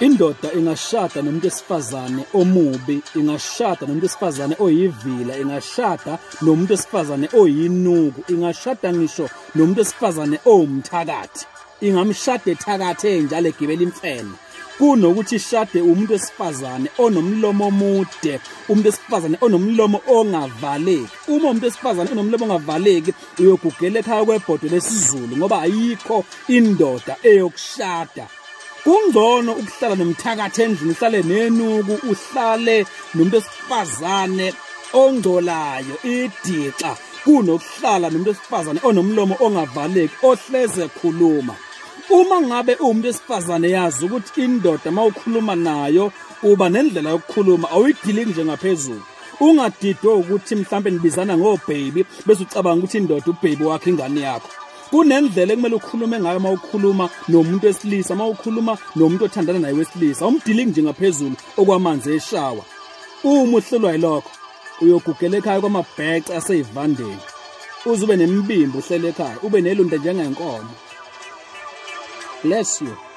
indoda ingashada nomuntu esifazane omubi ingashada nomuntu esifazane oyivila ingashada nomuntu esifazane oyinuku ingashada ngisho nomuntu esifazane owumthakathi. Ingamshada ethakathe enjalo egibela imfene. Kunokuthi ishade umuntu wesifazane onomlomo omude umuntu wesifazane onomlomo ongavaleki. Uma umuntu wesifazane onomlomo ongavaleki uyogugela ekhaya kwebhodo lesizulu ngoba ayikho indoda eyokushada. Kungcono ukuhlala nomthakathi endlini uhlale nenuku uhlale nomuntu wesifazane ongcolayo idixa. Kunokuhlala nomuntu wesifazane onomlomo ongavaleki ohleze khuluma. Uma ngabe umuntu esifazane yazi ukuthi indoda mawukhuluma nayo uba nendlela yokukhuluma awuyidili nje ngaphezulu. Ungadidwe ukuthi mhlambe nibizana ngobaby bese ucabanga ukuthi indoda ubaby wakhe ingane yakho. Kunendlela ekumele ukhulume ngayo mawukhuluma nomuntu wesilisa mawukhuluma nomuntu othandana naye wesilisa. Umdili nje ngaphezulu okwamanzi eshawa. Uma uhlelwa yilokho uyogugela ekhaya kwamabhece aseyivandeni uze ube nemibimbi uhlele ekhaya ube nelunda njengenkomo bless you.